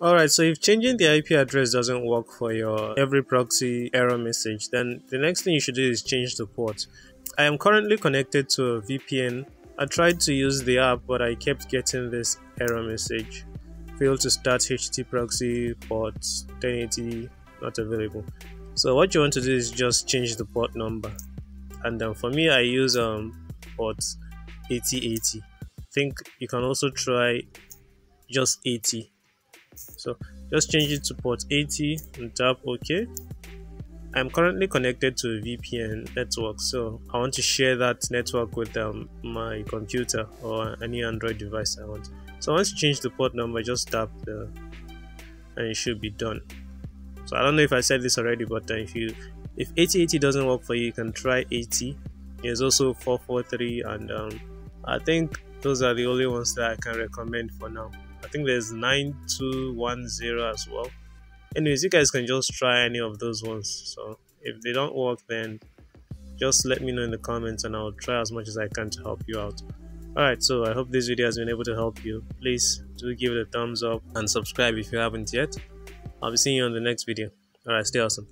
Alright, so if changing the IP address doesn't work for your every proxy error message, then the next thing you should do is change the port. I am currently connected to a VPN. I tried to use the app, but I kept getting this error message. Failed to start HT proxy port 1080 not available. So what you want to do is just change the port number. And then for me, I use um port 8080. I think you can also try just 80 so just change it to port 80 and tap OK. I'm currently connected to a VPN network, so I want to share that network with um, my computer or any Android device I want. So once you change the port number, just tap the and it should be done. So I don't know if I said this already, but uh, if you if 8080 doesn't work for you, you can try 80. There's also 443, and um, I think those are the only ones that I can recommend for now. I think there's 9210 as well. Anyways, you guys can just try any of those ones. So if they don't work, then just let me know in the comments and I'll try as much as I can to help you out. Alright, so I hope this video has been able to help you. Please do give it a thumbs up and subscribe if you haven't yet. I'll be seeing you on the next video. Alright, stay awesome.